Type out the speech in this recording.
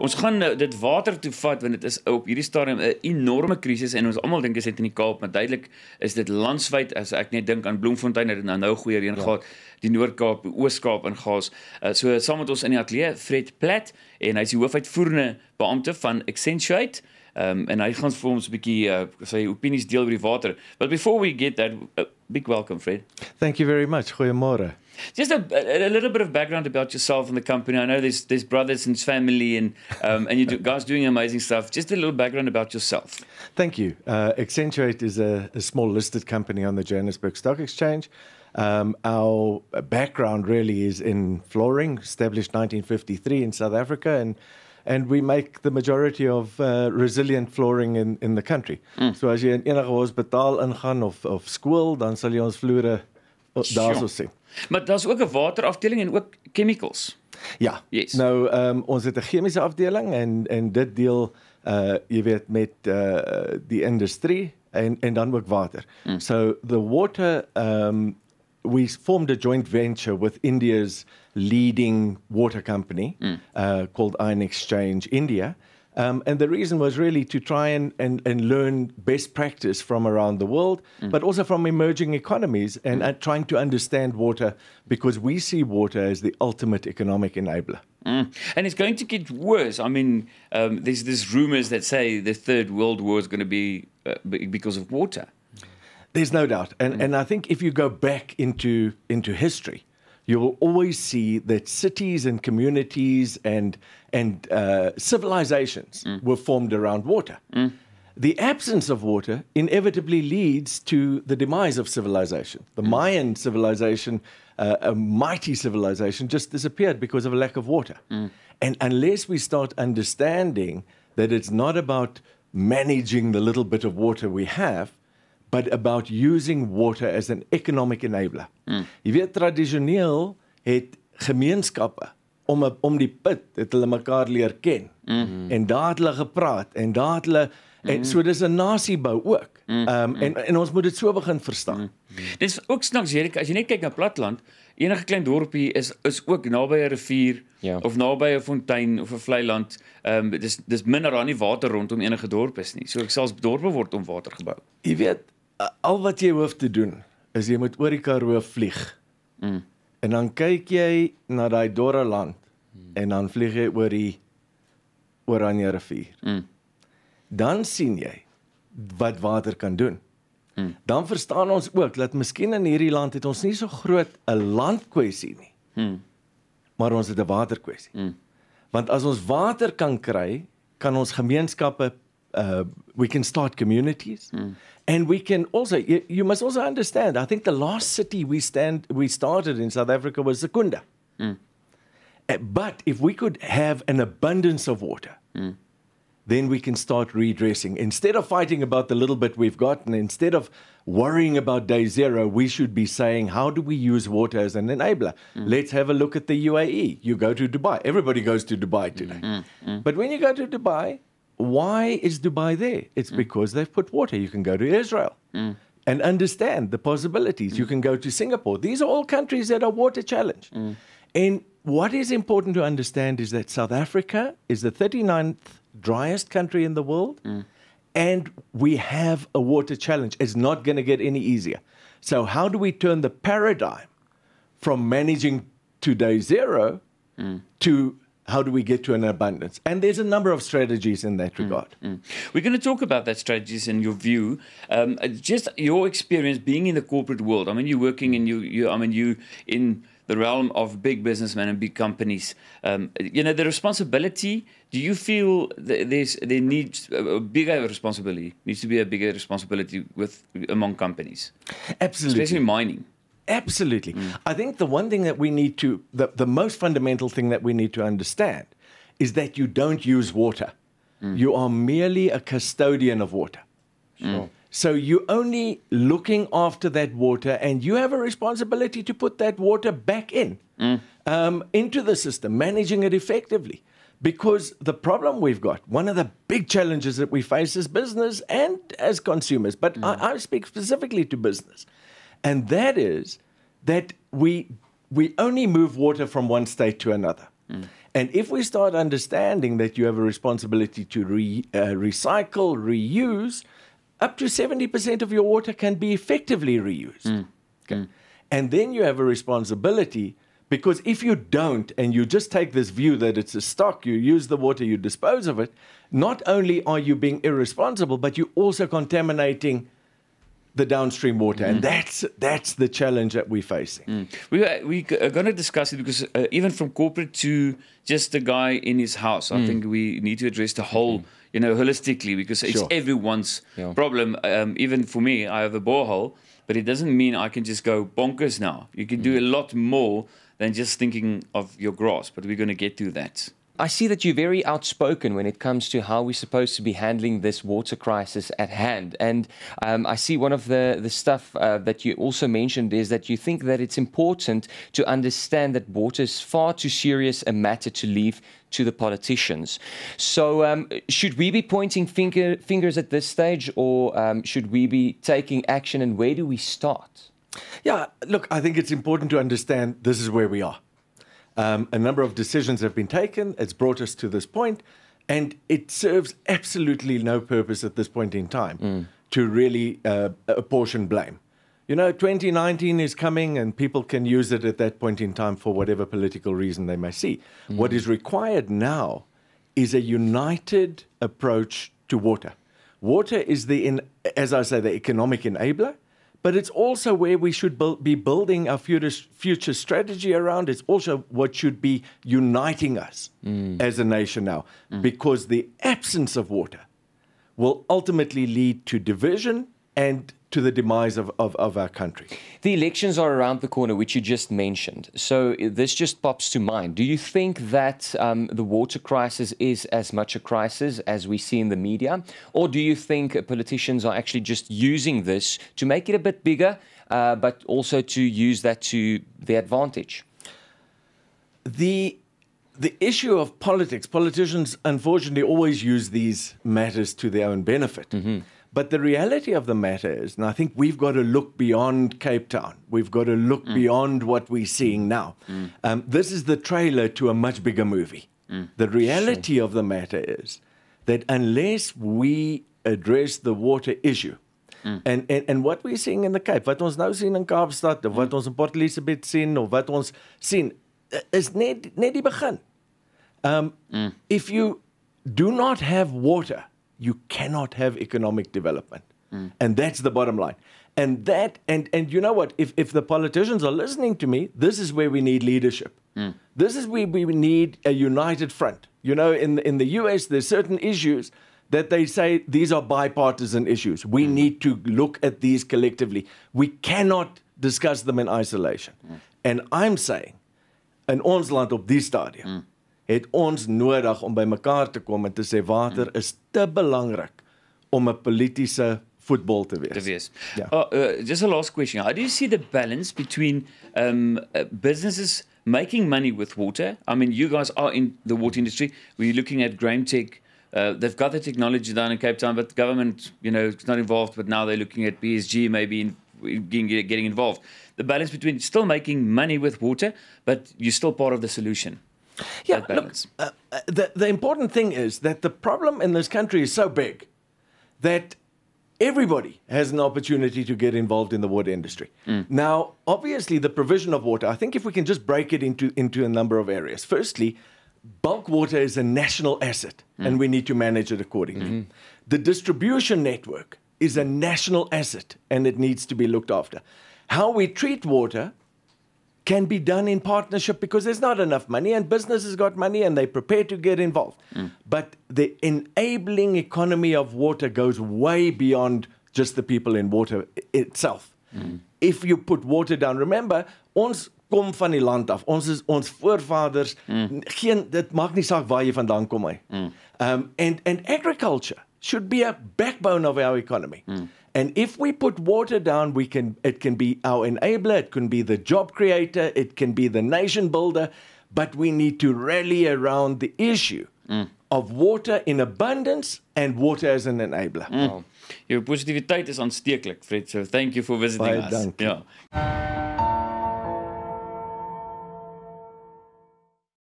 Ons gaan nou dit water toe vat want dit is op hierdie stadium 'n enorme krisis en ons almal dink dit is net in die Kaap, maar duidelik is dit landwyd as ek net dink aan Bloemfontein het nou nou goeie reën ja. gehad, die Noord-Kaap, Oos-Kaap en gas. Uh, so saam met ons in die ateljee Fred Plat en hy's die hoofuitvoerende beampte van Accentuate. Um, en hy gaan vir ons 'n bietjie uh, sy opinies deel oor die water. But before we get that, uh, big welcome, Fred. Thank you very much. Goeiemôre. Just a, a, little bit of background about yourself and the company. I know there's there's brothers and family and um, and you do, guys doing amazing stuff. Just a little background about yourself. Thank you. Uh, Accentuate is a, a small listed company on the Johannesburg Stock Exchange. Um, our background really is in flooring, established 1953 in South Africa, and and we make the majority of uh, resilient flooring in in the country. Mm. So as jy in enige hospitaal ingaan of of skool, dan sal jy ons vloere daarso sien. Maar daar's ook 'n waterafdeling en ook chemicals. Ja. Yes. Nou ehm um, ons het 'n chemiese afdeling en en dit deel uh jy weet met uh die industrie en en dan ook water. Mm. So the water um we formed a joint venture with India's leading water company mm. uh, called Ion Exchange India. Um, and the reason was really to try and, and, and learn best practice from around the world, mm. but also from emerging economies and, mm. and trying to understand water because we see water as the ultimate economic enabler. Mm. And it's going to get worse. I mean, um, there's, there's rumors that say the Third World War is going to be uh, because of water. There's no doubt. And, mm. and I think if you go back into, into history, you will always see that cities and communities and, and uh, civilizations mm. were formed around water. Mm. The absence of water inevitably leads to the demise of civilization. The mm. Mayan civilization, uh, a mighty civilization, just disappeared because of a lack of water. Mm. And unless we start understanding that it's not about managing the little bit of water we have, but about using water as an economic enabler. Mm. Jy weet tradisioneel het gemeenskappe om om die put het hulle mekaar leer ken. Mm -hmm. En daar het hulle gepraat en daar het hulle en mm -hmm. so dis 'n nasiebou ook. Ehm um, en en ons moet dit so begin verstaan. Mm -hmm. Dis ook snaaks hierdie as jy net kyk na platland, enige klein dorpie is is ook naby 'n rivier ja. of naby 'n fontein of 'n vlei land. Ehm um, dis dis minder aan die water rondom enige dorp is nie. So ek selfs dorpe word om water gebou. Jy weet al wat jy hoef te doen is jy moet oor die Karoo vlieg. Mm. En dan kyk jy na daai dorre land mm. en dan vlieg jy oor die Oranje rivier. Mm. Dan sien jy wat water kan doen. Mm. Dan verstaan ons ook dat miskien in hierdie land het ons nie so groot 'n landkwessie nie. Mm. Maar ons het 'n waterkwessie. Mm. Want as ons water kan kry, kan ons gemeenskappe uh we can start communities. Mm. And we can also, you, you, must also understand, I think the last city we, stand, we started in South Africa was Secunda. Mm. Uh, but if we could have an abundance of water, mm. then we can start redressing. Instead of fighting about the little bit we've got, and instead of worrying about day zero, we should be saying, how do we use water as an enabler? Mm. Let's have a look at the UAE. You go to Dubai. Everybody goes to Dubai today. Mm. Mm. But when you go to Dubai, why is Dubai there? It's mm. because they've put water. You can go to Israel mm. and understand the possibilities. Mm. You can go to Singapore. These are all countries that are water challenged. Mm. And what is important to understand is that South Africa is the 39th driest country in the world. Mm. And we have a water challenge. It's not going to get any easier. So, how do we turn the paradigm from managing to day zero mm. to how do we get to an abundance? And there's a number of strategies in that mm, regard. Mm, mm. We're going to talk about that strategies in your view. Um, just your experience being in the corporate world. I mean, you're working in you, you I mean, you in the realm of big businessmen and big companies. Um, you know, the responsibility. Do you feel there's there needs a bigger responsibility? Needs to be a bigger responsibility with among companies, absolutely, especially mining. Absolutely. Mm. I think the one thing that we need to, the, the most fundamental thing that we need to understand is that you don't use water. Mm. You are merely a custodian of water. Sure. So you're only looking after that water, and you have a responsibility to put that water back in mm. um, into the system, managing it effectively. Because the problem we've got, one of the big challenges that we face as business and as consumers, but mm. I, I speak specifically to business, and that is that we we only move water from one state to another. Mm. And if we start understanding that you have a responsibility to re, uh, recycle, reuse, up to 70% of your water can be effectively reused. Mm. Okay. Mm. And then you have a responsibility because if you don't and you just take this view that it's a stock, you use the water, you dispose of it, not only are you being irresponsible, but you're also contaminating the downstream water, mm. and that's that's the challenge that we're facing. Mm. We are, we are going to discuss it because uh, even from corporate to just the guy in his house, I mm. think we need to address the whole, you know, holistically because it's sure. everyone's yeah. problem. Um, even for me, I have a borehole, but it doesn't mean I can just go bonkers now. You can do mm. a lot more than just thinking of your grass, but we're going to get to that. I see that you're very outspoken when it comes to how we're supposed to be handling this water crisis at hand. And um, I see one of the, the stuff uh, that you also mentioned is that you think that it's important to understand that water is far too serious a matter to leave to the politicians. So, um, should we be pointing finger, fingers at this stage, or um, should we be taking action, and where do we start? Yeah, look, I think it's important to understand this is where we are. Um, a number of decisions have been taken. It's brought us to this point, and it serves absolutely no purpose at this point in time mm. to really uh, apportion blame. You know, 2019 is coming, and people can use it at that point in time for whatever political reason they may see. Mm. What is required now is a united approach to water. Water is the, in, as I say, the economic enabler but it's also where we should build, be building our future, future strategy around. It's also what should be uniting us mm. as a nation now, mm. because the absence of water will ultimately lead to division and to the demise of, of, of, our country. The elections are around the corner, which you just mentioned. So this just pops to mind. Do you think that um, the water crisis is as much a crisis as we see in the media? Or do you think politicians are actually just using this to make it a bit bigger, uh, but also to use that to their advantage? The the issue of politics, politicians unfortunately always use these matters to their own benefit. Mm-hmm. But the reality of the matter is, and I think we've got to look beyond Cape Town. We've got to look mm. beyond what we're seeing now. Mm. Um, this is the trailer to a much bigger movie. Mm. The reality sure. of the matter is that unless we address the water issue, mm. and, and, and what we're seeing in the Cape, wat ons nou sien in Kaapstad, of wat mm. ons in Port Elizabeth sien, of wat ons sien, is net, net die begin. Um, mm. If you do not have water, you cannot have economic development. Mm. And that's the bottom line. And that and and you know what? If if the politicians are listening to me, this is where we need leadership. Mm. This is where we need a united front. You know, in in the US, there's certain issues that they say these are bipartisan issues. We mm. need to look at these collectively. We cannot discuss them in isolation. Mm. And I'm saying, in ons land op die stadium, mm. Het ons nodig om bymekaar te kom en te sê water hmm. is te belangrik om 'n politieke voetbal te wees. Te wees. Yeah. Oh, uh, just a last question. How do you see the balance between um, uh, businesses making money with water? I mean, you guys are in the water industry. We're looking at Grain Tech. Uh, they've got the technology down in Cape Town, but the government, you know, is not involved. But now they're looking at PSG maybe in, getting involved. The balance between still making money with water, but you're still part of the solution. Yeah, look, uh, uh, the, the important thing is that the problem in this country is so big that everybody has an opportunity to get involved in the water industry. Mm. Now, obviously, the provision of water, I think if we can just break it into, into a number of areas. Firstly, bulk water is a national asset, mm. and we need to manage it accordingly. Mm-hmm. The distribution network is a national asset, and it needs to be looked after. How we treat water can be done in partnership because there's not enough money and businesses got money and they're prepared to get involved. Mm. But the enabling economy of water goes way beyond just the people in water itself. Mm. If you put water down, remember, ons kom van die land af. Ons is ons voorvaders. Mm. Geen dit maak nie saak waar jy vandaan kom nie. Mm. Um and and agriculture should be a backbone of our economy. Mm. And if we put water down, we can it can be our enabler, it can be the job creator, it can be the nation builder, but we need to rally around the issue mm. of water in abundance and water as an enabler. Mm. Wow. Jou positiwiteit is aansteeklik, Fred. So thank you for visiting Baie us. Dankie. Ja.